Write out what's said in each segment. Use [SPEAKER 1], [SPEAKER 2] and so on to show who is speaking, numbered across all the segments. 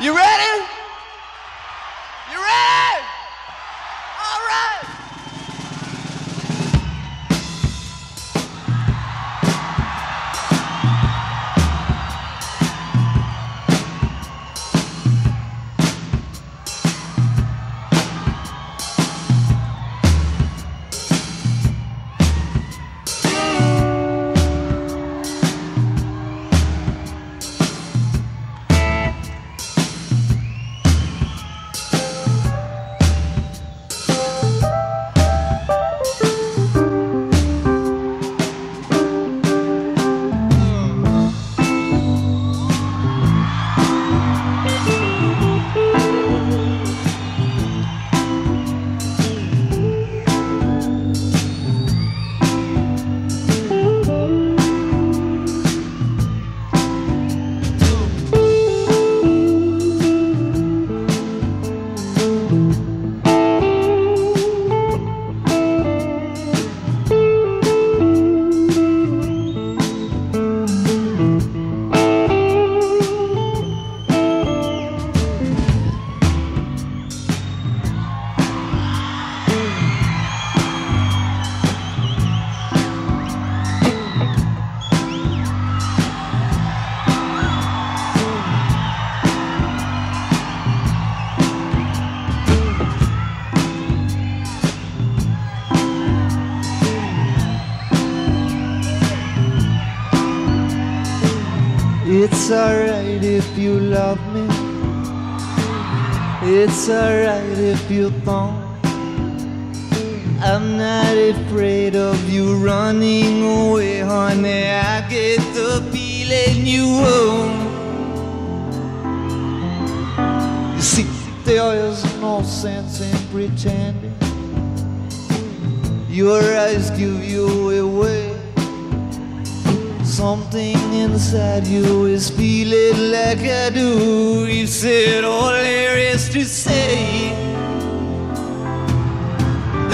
[SPEAKER 1] You ready?
[SPEAKER 2] It's alright if you love me. It's alright if you don't. I'm not afraid of you running away, honey. I get the feeling you won't. You see, there is no sense in pretending. Your eyes give you away. Something inside you is feeling like I do. You said all there is to say.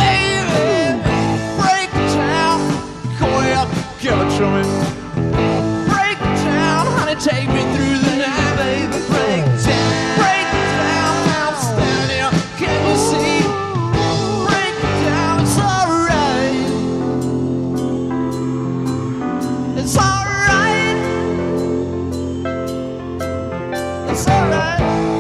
[SPEAKER 2] Baby, break down, out, give it to me. It's alright.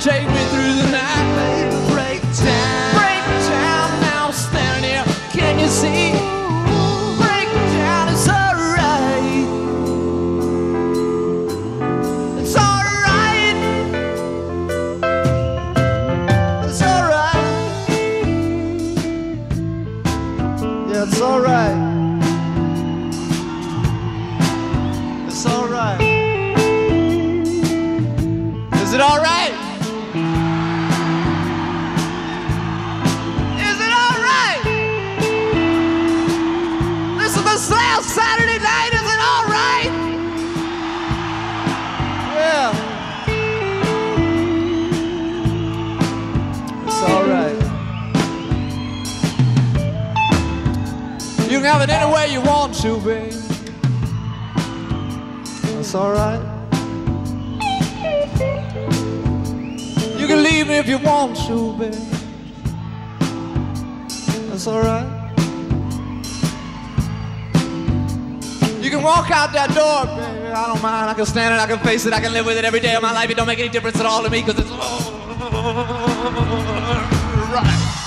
[SPEAKER 2] Take me through the night, baby. Break down, break down, now I'm standing here, can you see? Break down, it's alright. It's alright. It's alright. Yeah, it's alright. It's alright. Is it alright? Have it any way you want to, babe. That's alright. You can leave me if you want to, babe. That's alright. You can walk out that door, baby. I don't mind. I can stand it. I can face it. I can live with it every day of my life. It don't make any difference at all to me because it's right.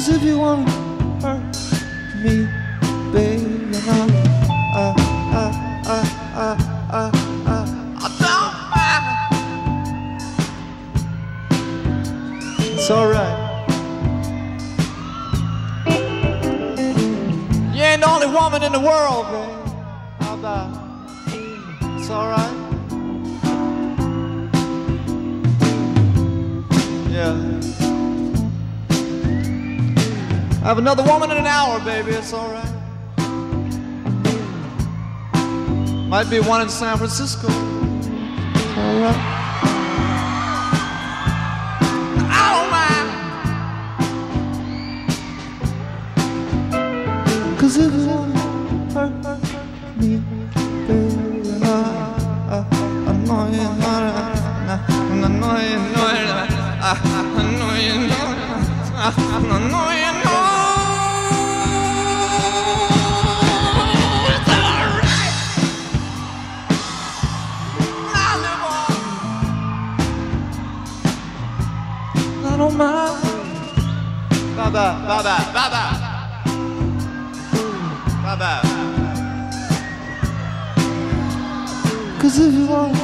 [SPEAKER 2] Cause if you wanna hurt me, baby, I'm, I, I, I, I, I, I, I don't mind. It's alright. You ain't the only woman in the world, babe. How about? It's alright. Yeah. I have another woman in an hour, baby. It's all right. Might be one in San Francisco. It's all right. I. Cause if hurt me, baby, I, I, I know you know it. I know you it. It. It. Baba, Baba, Baba. Baba. Cause if you want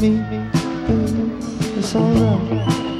[SPEAKER 2] me, baby, it's alright.